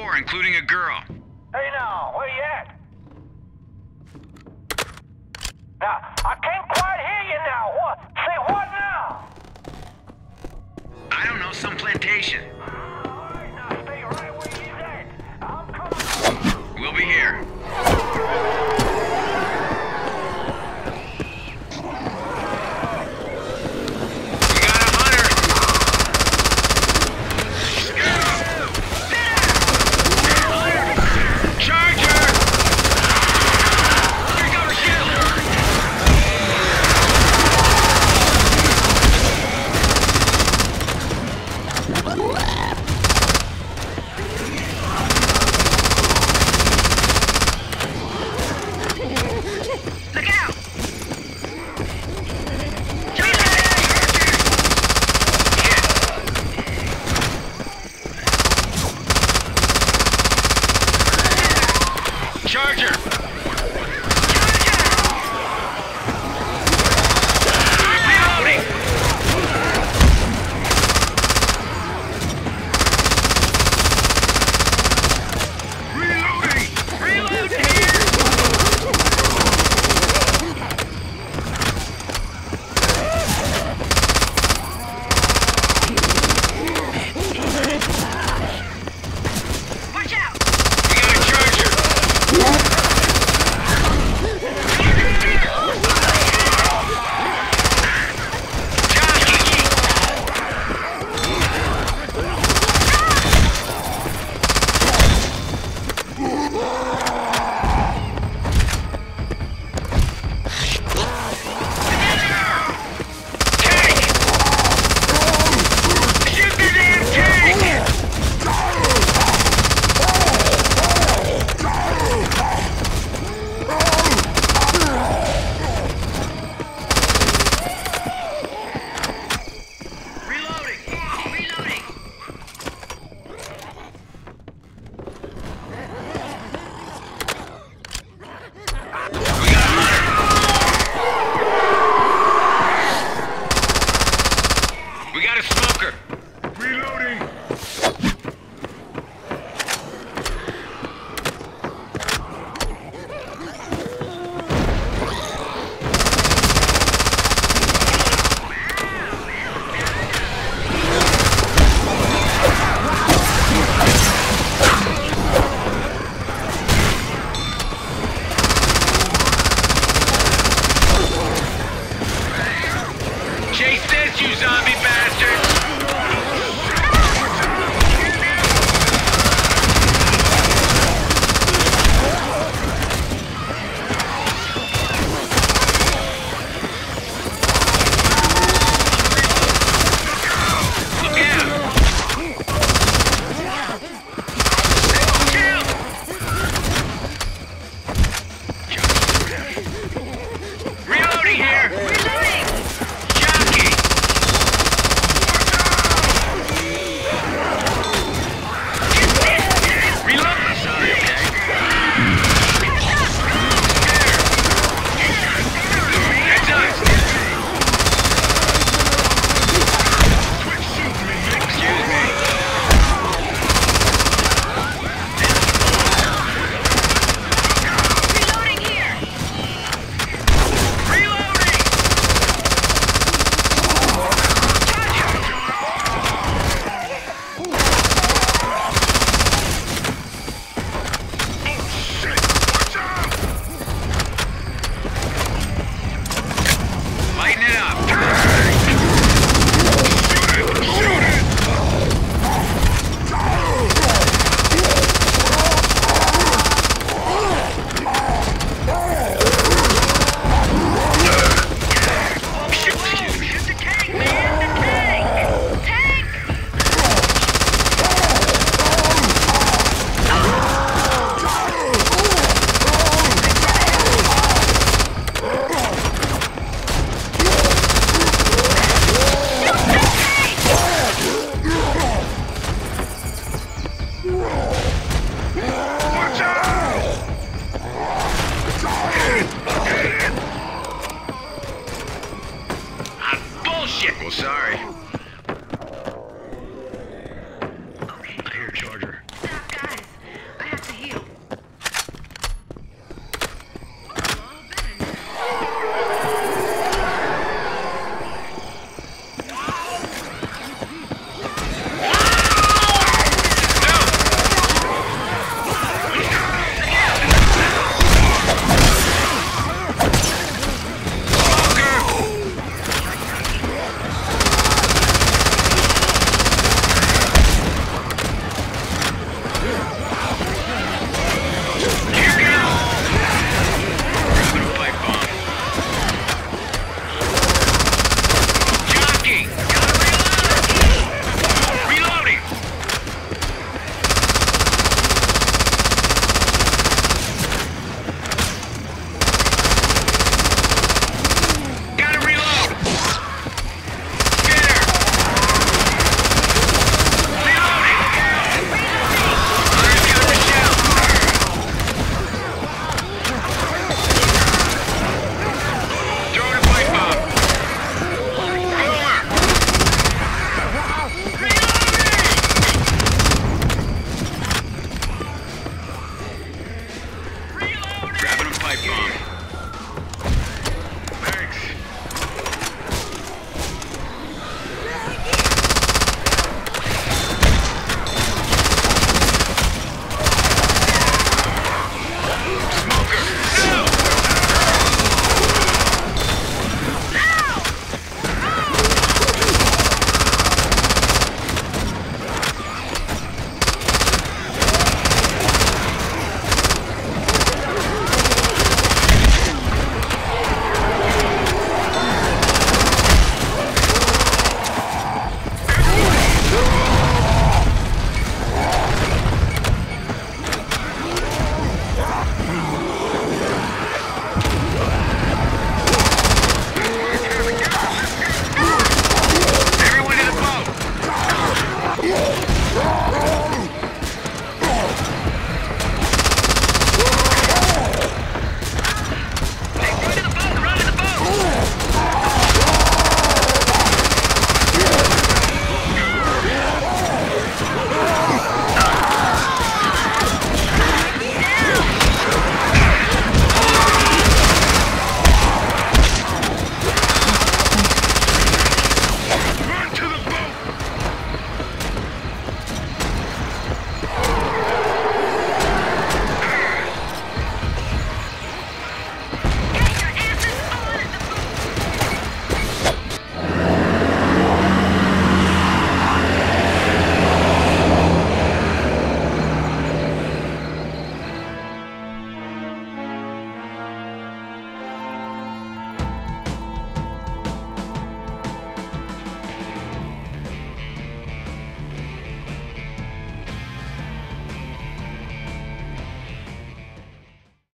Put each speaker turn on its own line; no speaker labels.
four, including a girl. Hey now, where you at? Now, I can't quite hear you now. What? Say what now?
I don't know, some plantation.
you,
zombie